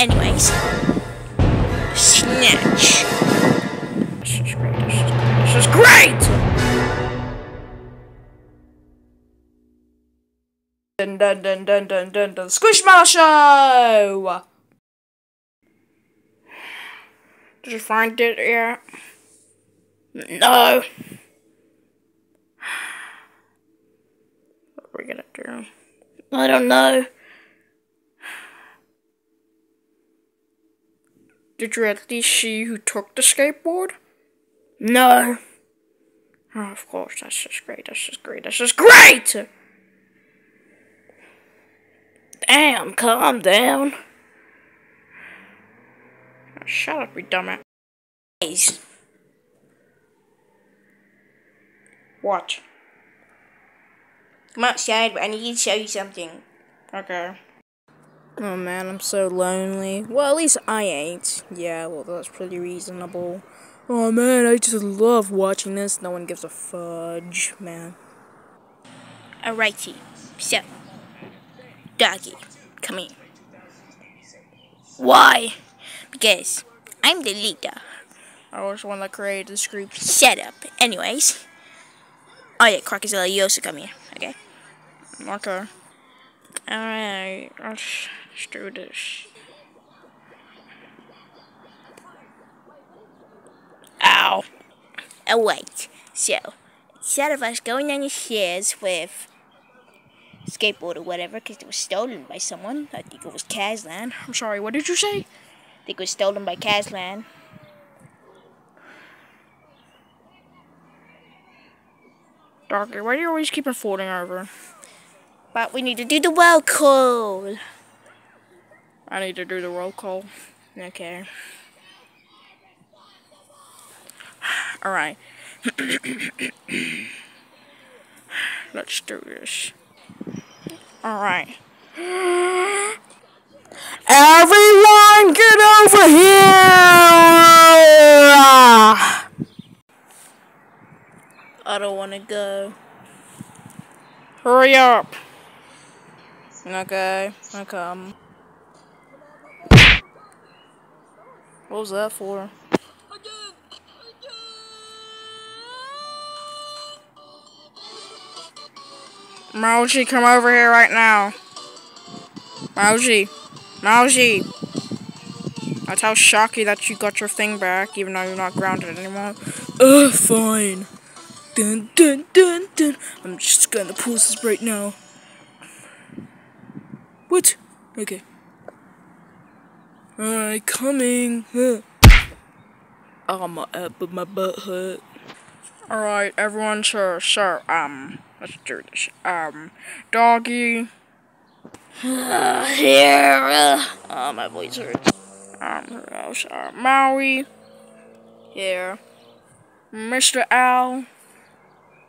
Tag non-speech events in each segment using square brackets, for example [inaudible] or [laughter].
Anyways. Snatch. This is great. This is great! Dun dun dun dun dun dun dun. Squishmallow Show! Did you find it yet? No. What are we gonna do? I don't know. Did you at least see who took the skateboard? No. Oh, of course, that's just great. That's just great. That's just great! Damn, calm down. Oh, shut up, you dumbass. What? Come outside, but I need to show you something. Okay. Oh man, I'm so lonely. Well, at least I ain't. Yeah, well, that's pretty reasonable. Oh man, I just love watching this. No one gives a fudge, man. Alrighty, so, doggy, come here. Why? Because I'm the leader. I was the one that created this group. Shut up. Anyways. Oh yeah, Crocazilla, you also come here, okay? Okay. Alright, this. Ow. Oh wait, so, instead of us going down the stairs with skateboard or whatever, because it was stolen by someone, I think it was Kazlan. I'm sorry, what did you say? I think it was stolen by Kazlan. Doggy, why do you always keep it folding over? But we need to do the well call. I need to do the roll call. Okay. Alright. [clears throat] Let's do this. Alright. Everyone get over here! I don't want to go. Hurry up. Okay, I come. What was that for? Mauji, come over here right now. Mauji. Mauji. I tell Shocky that you got your thing back, even though you're not grounded anymore. Ugh, fine. Dun dun dun dun. I'm just gonna pause this right now. What? Okay. Alright, coming. Huh. Oh, my, uh, but my butt hurt. Alright, everyone, sure, sure, um, let's do this. Um, doggy. [sighs] Here. Uh, oh, my voice hurts. Um, else? Uh, Maui. Here. Mr. Owl.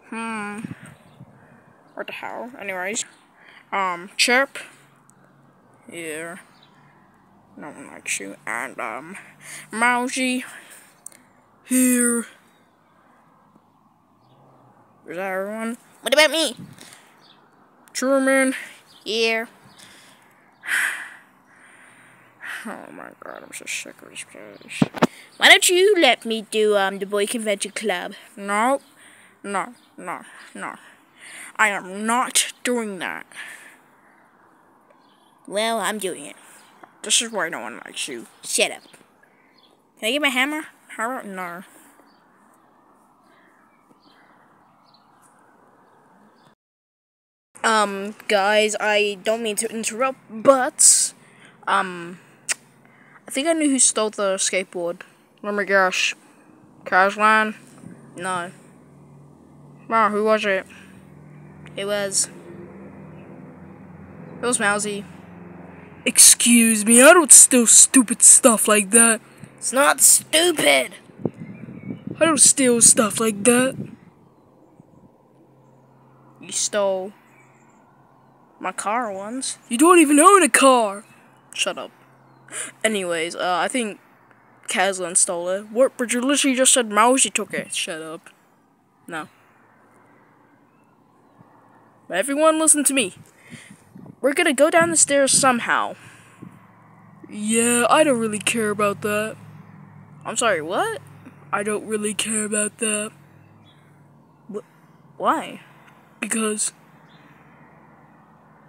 Hmm. What the hell? Anyways. Um, Chip. Here. No one likes you. And, um, Mousy. Here. Is that everyone? What about me? Truman. Here. Oh my god, I'm so sick of this place. Why don't you let me do, um, the Boy Convention Club? No. No, no, no. I am not doing that. Well, I'm doing it. This is why no one likes you. Shut up. Can I get my hammer? About no? Um, guys, I don't mean to interrupt, but, um, I think I knew who stole the skateboard. Let me guess. Kazlan? No. Wow, who was it? It was. It was Mousy. Excuse me, I don't steal stupid stuff like that. It's not stupid. I don't steal stuff like that. You stole my car once. You don't even own a car. Shut up. Anyways, uh, I think Kazlan stole it. What? But you literally just said Mousy took it. Shut up. No. Everyone listen to me. We're gonna go down the stairs somehow. Yeah, I don't really care about that. I'm sorry, what? I don't really care about that. Wh- why? Because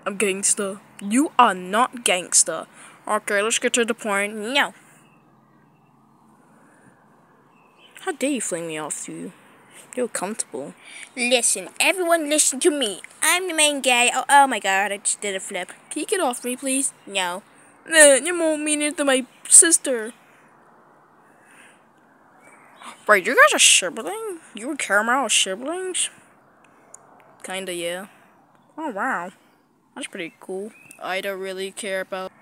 I'm gangsta. You are not gangsta. Okay, let's get to the point. No. How dare you fling me off to you? You're comfortable. Listen, everyone listen to me. I'm the main guy. Oh, oh my god, I just did a flip. Can you get off me, please? No. Eh, nah, you're more meaner than my sister. Wait, you guys are siblings? You and Caramel are siblings? Kinda, yeah. Oh, wow. That's pretty cool. I don't really care about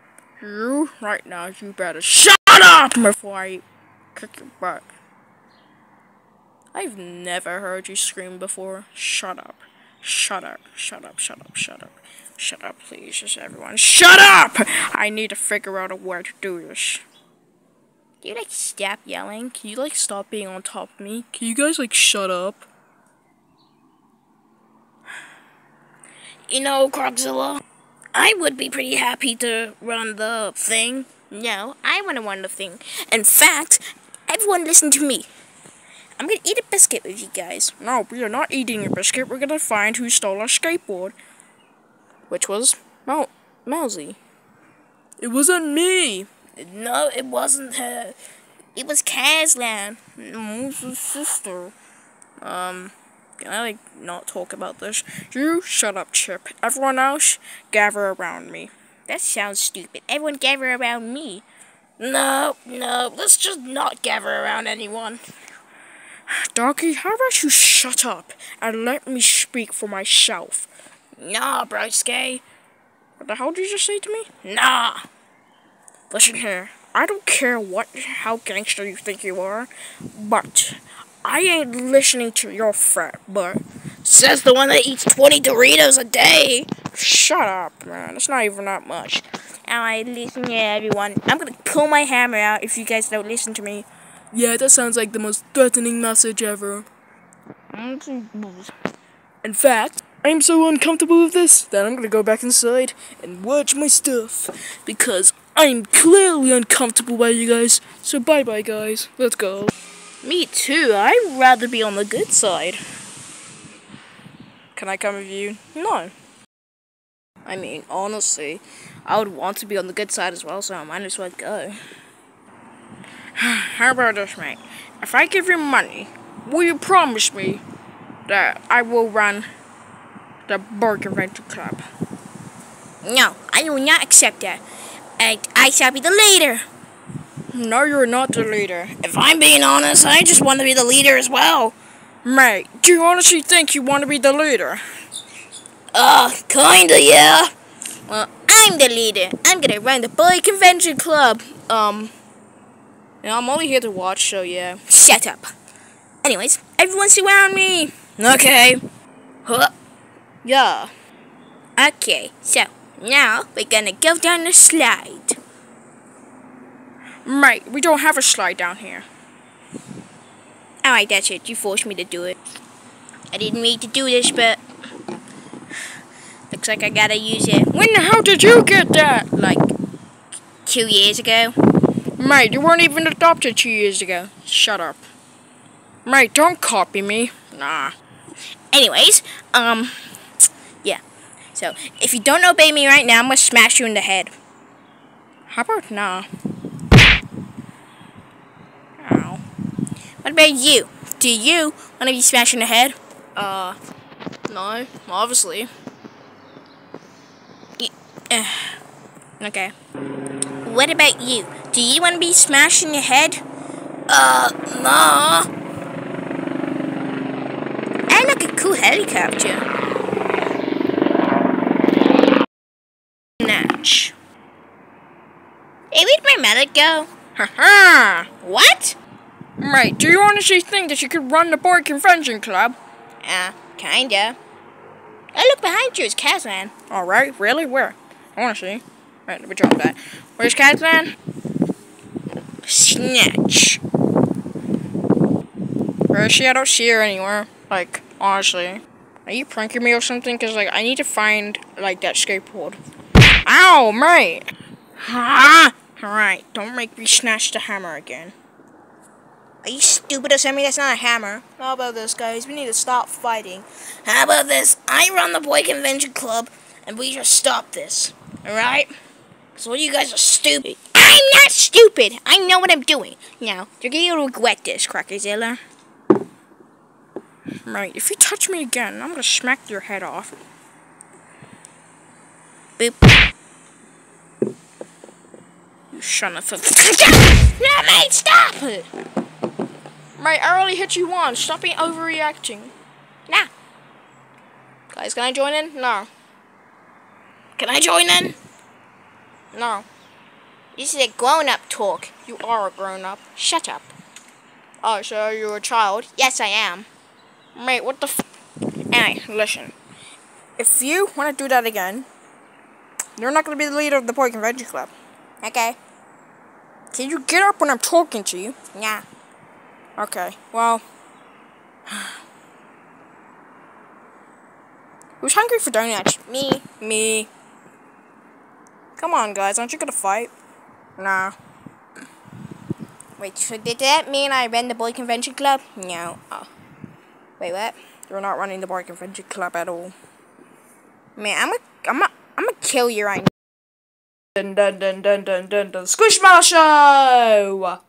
you right now. You better shut up before I kick your butt. I've never heard you scream before. Shut up. Shut up. Shut up. Shut up. Shut up. Shut up, please. Just everyone. Shut up! I need to figure out a way to do this. Do you like stop yelling? Can you like stop being on top of me? Can you guys like shut up? You know, Crocazilla, I would be pretty happy to run the thing. No, I want to run the thing. In fact, everyone listen to me. I'm gonna eat a biscuit with you guys. No, we are not eating a biscuit. We're gonna find who stole our skateboard. Which was Mal Mousy. It wasn't me. No, it wasn't her. It was Kazlan, Mouse's sister. Um, can I like not talk about this? You shut up, Chip. Everyone else, gather around me. That sounds stupid. Everyone gather around me. No, no, let's just not gather around anyone. Doggy, how about you shut up and let me speak for myself? Nah, broski. What the hell did you just say to me? Nah. Listen here, I don't care what how gangster you think you are, but I ain't listening to your frat, but says the one that eats 20 Doritos a day. Shut up, man. It's not even that much. I listen to everyone. I'm gonna pull my hammer out if you guys don't listen to me. Yeah, that sounds like the most threatening message ever. In fact, I'm so uncomfortable with this that I'm gonna go back inside and watch my stuff because I'm clearly uncomfortable by you guys. So bye bye, guys. Let's go. Me too. I'd rather be on the good side. Can I come with you? No. I mean, honestly, I would want to be on the good side as well, so I might as well go. [sighs] How about this, mate? If I give you money, will you promise me that I will run the Burger Adventure Club? No, I will not accept that. I, I shall be the leader. No, you're not the leader. If I'm being honest, I just want to be the leader as well. Mate, do you honestly think you want to be the leader? Uh, kinda, yeah. Well, I'm the leader. I'm gonna run the Bully Convention Club. Um, you know, I'm only here to watch, so yeah. Shut up. Anyways, everyone surround me. Okay. Huh. Yeah. Okay, so now we're gonna go down the slide. Mate, we don't have a slide down here. Alright, that's it. You forced me to do it. I didn't mean to do this, but looks like I gotta use it. When the hell did you get that? Like two years ago. Mate, you weren't even adopted two years ago. Shut up. Mate, don't copy me. Nah. Anyways, um, yeah. So, if you don't obey me right now, I'm gonna smash you in the head. How about nah? Ow. What about you? Do you want to be smashed in the head? Uh, no, obviously. Uh, okay. What about you? Do you want to be smashing your head? Uh, nah. I like a cool helicopter. Natch. Hey, where'd my medic go? Haha! What? Mate, do you honestly think that you could run the Boy Convention Club? Uh, kinda. Oh, look behind you, it's Kazan. Alright, really? Where? I wanna see. Right, let me drop that. Where's Kazan? Snatch. Where is she? I don't see her anywhere. Like, honestly. Are you pranking me or something? Because, like, I need to find, like, that skateboard. Ow, mate! Ah! Alright, don't make me snatch the hammer again. Are you stupid or something? That's not a hammer. How about this, guys? We need to stop fighting. How about this? I run the Boy Convention Club, and we just stop this. Alright? So you guys are stupid. I'm not stupid! I know what I'm doing. Now, you're going to regret this, Crackerzilla. Right, if you touch me again, I'm gonna smack your head off. Boop. You son of a... no, mate, stop! Right, I already hit you once. Stop being overreacting. Nah. Guys, can I join in? No. Can I join in? No. This is a grown-up talk. You are a grown-up. Shut up. Oh, so you're a child? Yes, I am. Mate, what the f- Anyway, listen. If you want to do that again, you're not going to be the leader of the Boy Convention Club. Okay. Can you get up when I'm talking to you? Yeah. Okay, well. [sighs] Who's hungry for donuts? Me. Me. Come on, guys, aren't you gonna fight? Nah. Wait, so did that mean I ran the Boy Convention Club? No. Oh. Wait, what? You're not running the Boy Convention Club at all. Man, I'm a, I'm a, I'm gonna kill you right now. Dun dun dun dun dun dun dun. Squishmallow Show!